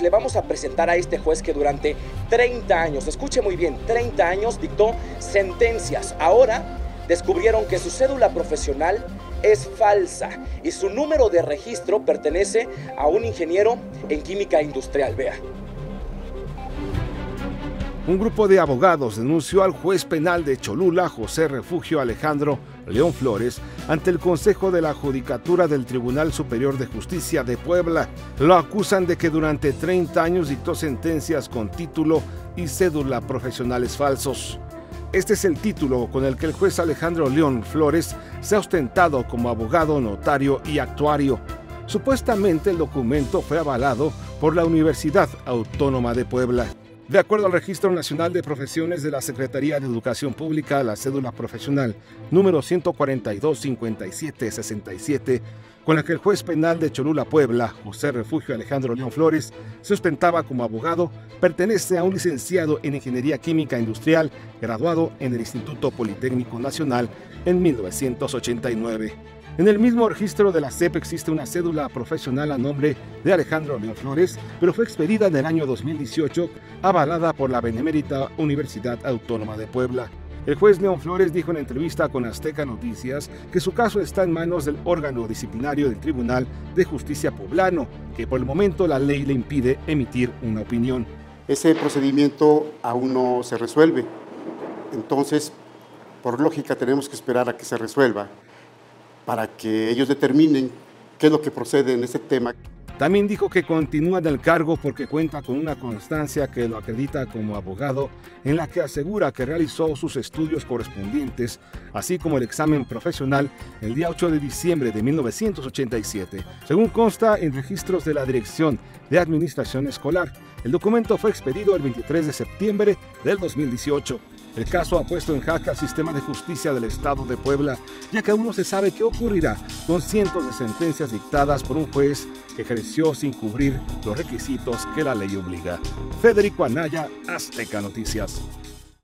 Le vamos a presentar a este juez que durante 30 años, escuche muy bien, 30 años dictó sentencias. Ahora descubrieron que su cédula profesional es falsa y su número de registro pertenece a un ingeniero en química industrial. Vea. Un grupo de abogados denunció al juez penal de Cholula, José Refugio Alejandro León Flores, ante el Consejo de la Judicatura del Tribunal Superior de Justicia de Puebla. Lo acusan de que durante 30 años dictó sentencias con título y cédula profesionales falsos. Este es el título con el que el juez Alejandro León Flores se ha ostentado como abogado, notario y actuario. Supuestamente el documento fue avalado por la Universidad Autónoma de Puebla. De acuerdo al Registro Nacional de Profesiones de la Secretaría de Educación Pública, la cédula profesional número 142-5767, con la que el juez penal de Cholula, Puebla, José Refugio Alejandro León Flores, se ostentaba como abogado, pertenece a un licenciado en Ingeniería Química Industrial, graduado en el Instituto Politécnico Nacional en 1989. En el mismo registro de la CEP existe una cédula profesional a nombre de Alejandro León Flores, pero fue expedida en el año 2018, avalada por la Benemérita Universidad Autónoma de Puebla. El juez León Flores dijo en entrevista con Azteca Noticias que su caso está en manos del órgano disciplinario del Tribunal de Justicia Poblano, que por el momento la ley le impide emitir una opinión. Ese procedimiento aún no se resuelve, entonces por lógica tenemos que esperar a que se resuelva para que ellos determinen qué es lo que procede en ese tema. También dijo que continúa en el cargo porque cuenta con una constancia que lo acredita como abogado en la que asegura que realizó sus estudios correspondientes, así como el examen profesional el día 8 de diciembre de 1987, según consta en registros de la Dirección de Administración Escolar. El documento fue expedido el 23 de septiembre del 2018. El caso ha puesto en jaque al sistema de justicia del Estado de Puebla, ya que aún no se sabe qué ocurrirá con cientos de sentencias dictadas por un juez que ejerció sin cubrir los requisitos que la ley obliga. Federico Anaya, Azteca Noticias.